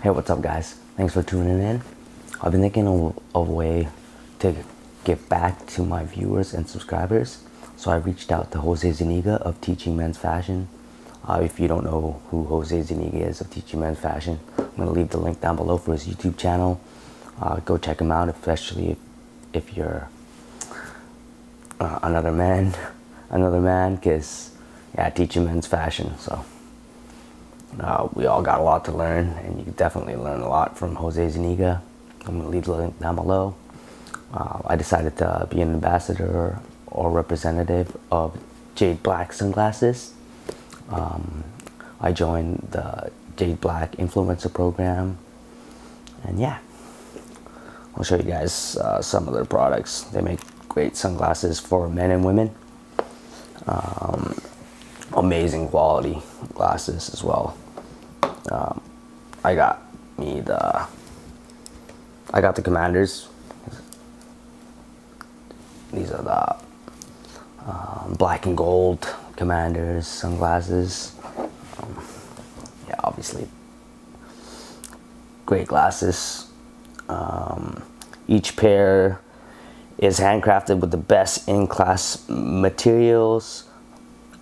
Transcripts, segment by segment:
Hey, what's up, guys? Thanks for tuning in. I've been thinking of a way to give back to my viewers and subscribers. So I reached out to Jose Zuniga of Teaching Men's Fashion. Uh, if you don't know who Jose Zuniga is of Teaching Men's Fashion, I'm going to leave the link down below for his YouTube channel. Uh, go check him out, especially if, if you're uh, another man, another man, because yeah, teaching men's fashion. So uh, we all got a lot to learn, and you can definitely learn a lot from Jose Zuniga. I'm gonna leave the link down below. Uh, I decided to be an ambassador or representative of Jade Black sunglasses. Um, I joined the Jade Black influencer program, and yeah, I'll show you guys uh, some of their products. They make great sunglasses for men and women. Um, amazing quality glasses as well. Um, I got me the I got the commanders. These are the um, black and gold commanders sunglasses. Um, yeah, obviously great glasses. Um, each pair is handcrafted with the best in-class materials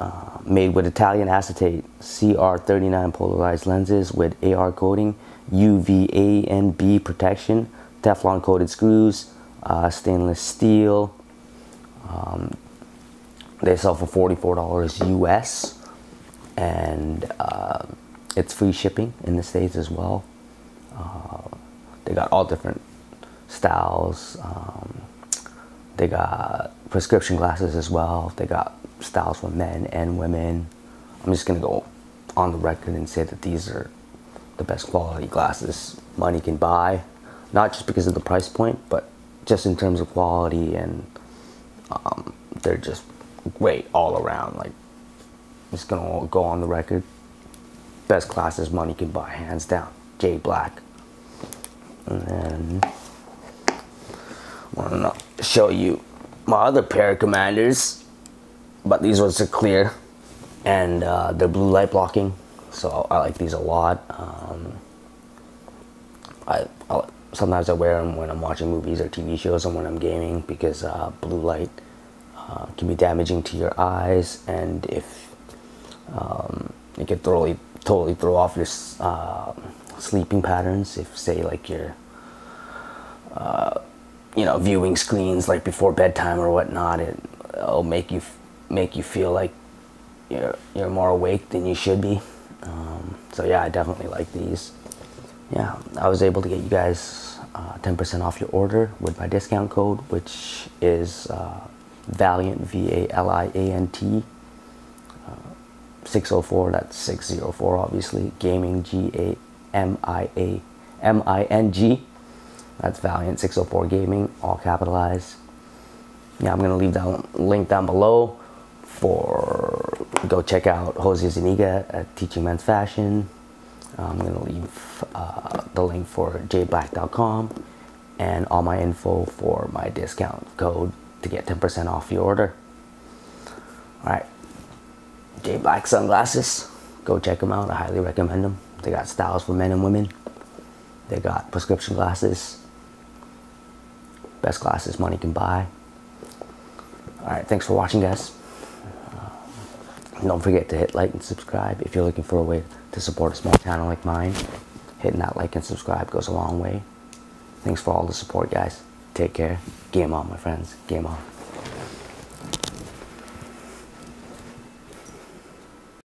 uh, made with Italian acetate CR39 polarized lenses with AR coating, UVA and B protection, Teflon coated screws, uh, stainless steel. Um, they sell for $44 US and uh, it's free shipping in the States as well. Uh, they got all different styles. Um, they got prescription glasses as well. They got styles for men and women. I'm just gonna go on the record and say that these are the best quality glasses money can buy. Not just because of the price point, but just in terms of quality and um, they're just great all around. Like, I'm just gonna go on the record. Best glasses money can buy, hands down. Jade Black. And then wanna show you my other pair of commanders but these ones are clear and uh, they're blue light blocking so I like these a lot. Um, I, I, sometimes I wear them when I'm watching movies or TV shows and when I'm gaming because uh, blue light uh, can be damaging to your eyes and if um, it can totally totally throw off your uh, sleeping patterns if say like you're uh, you know viewing screens like before bedtime or whatnot it, it'll make you make you feel like you're you're more awake than you should be. Um, so yeah, I definitely like these. Yeah, I was able to get you guys 10% uh, off your order with my discount code, which is uh, Valiant V A L I A N T. Uh, 604 that's 604 obviously gaming g a m i a m i n g that's valiant 604 gaming all capitalized yeah i'm gonna leave that link down below for go check out Jose Zuniga at Teaching Men's Fashion. I'm gonna leave uh, the link for jadeblack.com and all my info for my discount code to get 10% off your order. All right, Jade Black sunglasses. Go check them out. I highly recommend them. They got styles for men and women. They got prescription glasses. Best glasses money can buy. All right, thanks for watching, guys. Don't forget to hit like and subscribe if you're looking for a way to support a small channel like mine. Hitting that like and subscribe goes a long way. Thanks for all the support, guys. Take care. Game on, my friends. Game on.